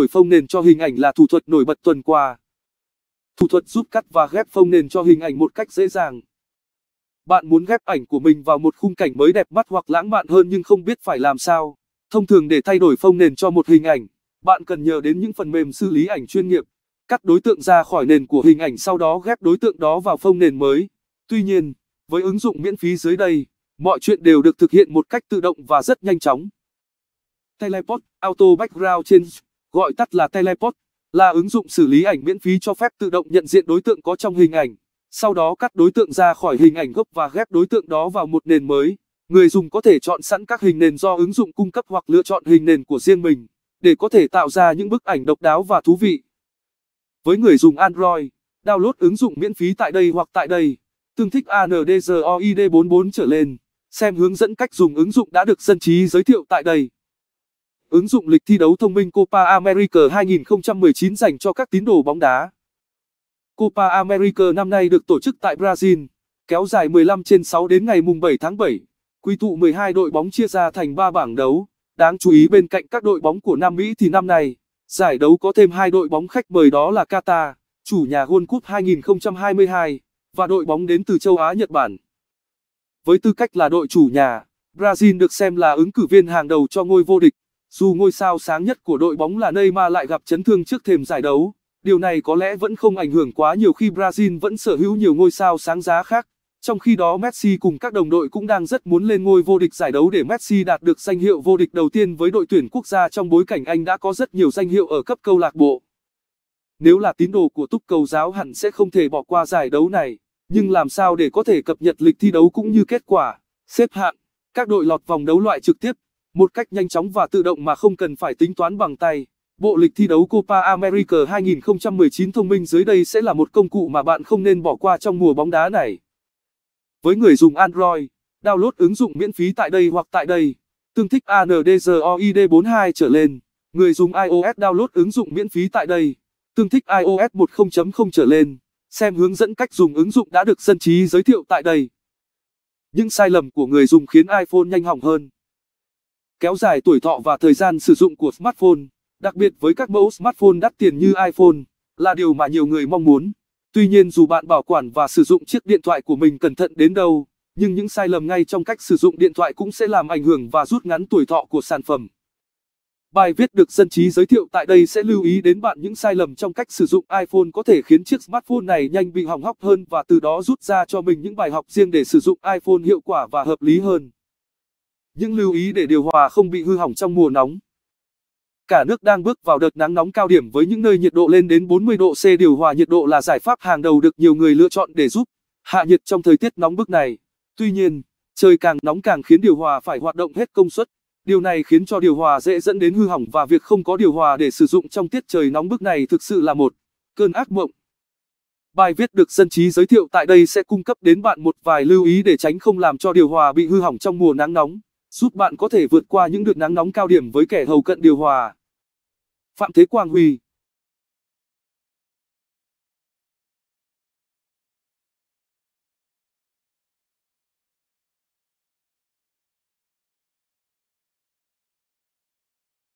đổi phông nền cho hình ảnh là thủ thuật nổi bật tuần qua. Thủ thuật giúp cắt và ghép phông nền cho hình ảnh một cách dễ dàng. Bạn muốn ghép ảnh của mình vào một khung cảnh mới đẹp mắt hoặc lãng mạn hơn nhưng không biết phải làm sao. Thông thường để thay đổi phông nền cho một hình ảnh, bạn cần nhờ đến những phần mềm xử lý ảnh chuyên nghiệp, cắt đối tượng ra khỏi nền của hình ảnh sau đó ghép đối tượng đó vào phông nền mới. Tuy nhiên, với ứng dụng miễn phí dưới đây, mọi chuyện đều được thực hiện một cách tự động và rất nhanh chóng. Teleport Auto Background Change, gọi tắt là Teleport, là ứng dụng xử lý ảnh miễn phí cho phép tự động nhận diện đối tượng có trong hình ảnh, sau đó cắt đối tượng ra khỏi hình ảnh gốc và ghép đối tượng đó vào một nền mới. Người dùng có thể chọn sẵn các hình nền do ứng dụng cung cấp hoặc lựa chọn hình nền của riêng mình, để có thể tạo ra những bức ảnh độc đáo và thú vị. Với người dùng Android, download ứng dụng miễn phí tại đây hoặc tại đây. Tương thích ANDROID 44 trở lên. Xem hướng dẫn cách dùng ứng dụng đã được dân trí giới thiệu tại đây. Ứng dụng lịch thi đấu thông minh Copa America 2019 dành cho các tín đồ bóng đá. Copa America năm nay được tổ chức tại Brazil, kéo dài 15 trên 6 đến ngày mùng 7 tháng 7. Quy tụ 12 đội bóng chia ra thành 3 bảng đấu. Đáng chú ý bên cạnh các đội bóng của Nam Mỹ thì năm nay, giải đấu có thêm hai đội bóng khách mời đó là Qatar, chủ nhà World Cup 2022, và đội bóng đến từ châu Á Nhật Bản. Với tư cách là đội chủ nhà, Brazil được xem là ứng cử viên hàng đầu cho ngôi vô địch. Dù ngôi sao sáng nhất của đội bóng là Neymar lại gặp chấn thương trước thềm giải đấu, điều này có lẽ vẫn không ảnh hưởng quá nhiều khi Brazil vẫn sở hữu nhiều ngôi sao sáng giá khác. Trong khi đó Messi cùng các đồng đội cũng đang rất muốn lên ngôi vô địch giải đấu để Messi đạt được danh hiệu vô địch đầu tiên với đội tuyển quốc gia trong bối cảnh anh đã có rất nhiều danh hiệu ở cấp câu lạc bộ. Nếu là tín đồ của túc cầu giáo hẳn sẽ không thể bỏ qua giải đấu này, nhưng làm sao để có thể cập nhật lịch thi đấu cũng như kết quả, xếp hạng, các đội lọt vòng đấu loại trực tiếp, một cách nhanh chóng và tự động mà không cần phải tính toán bằng tay. Bộ lịch thi đấu Copa America 2019 thông minh dưới đây sẽ là một công cụ mà bạn không nên bỏ qua trong mùa bóng đá này. Với người dùng Android, download ứng dụng miễn phí tại đây hoặc tại đây. Tương thích ANDROID 42 trở lên. Người dùng iOS download ứng dụng miễn phí tại đây. Tương thích iOS 10.0 trở lên. Xem hướng dẫn cách dùng ứng dụng đã được dân trí giới thiệu tại đây. Những sai lầm của người dùng khiến iPhone nhanh hỏng hơn. Kéo dài tuổi thọ và thời gian sử dụng của smartphone, đặc biệt với các mẫu smartphone đắt tiền như iPhone, là điều mà nhiều người mong muốn. Tuy nhiên dù bạn bảo quản và sử dụng chiếc điện thoại của mình cẩn thận đến đâu, nhưng những sai lầm ngay trong cách sử dụng điện thoại cũng sẽ làm ảnh hưởng và rút ngắn tuổi thọ của sản phẩm. Bài viết được dân trí giới thiệu tại đây sẽ lưu ý đến bạn những sai lầm trong cách sử dụng iPhone có thể khiến chiếc smartphone này nhanh bị hỏng hóc hơn và từ đó rút ra cho mình những bài học riêng để sử dụng iPhone hiệu quả và hợp lý hơn. Những lưu ý để điều hòa không bị hư hỏng trong mùa nóng. Cả nước đang bước vào đợt nắng nóng cao điểm với những nơi nhiệt độ lên đến 40 độ C. Điều hòa nhiệt độ là giải pháp hàng đầu được nhiều người lựa chọn để giúp hạ nhiệt trong thời tiết nóng bức này. Tuy nhiên, trời càng nóng càng khiến điều hòa phải hoạt động hết công suất. Điều này khiến cho điều hòa dễ dẫn đến hư hỏng và việc không có điều hòa để sử dụng trong tiết trời nóng bức này thực sự là một cơn ác mộng. Bài viết được dân trí giới thiệu tại đây sẽ cung cấp đến bạn một vài lưu ý để tránh không làm cho điều hòa bị hư hỏng trong mùa nắng nóng, giúp bạn có thể vượt qua những đợt nắng nóng cao điểm với kẻ hầu cận điều hòa. Phạm Thế Quang Huy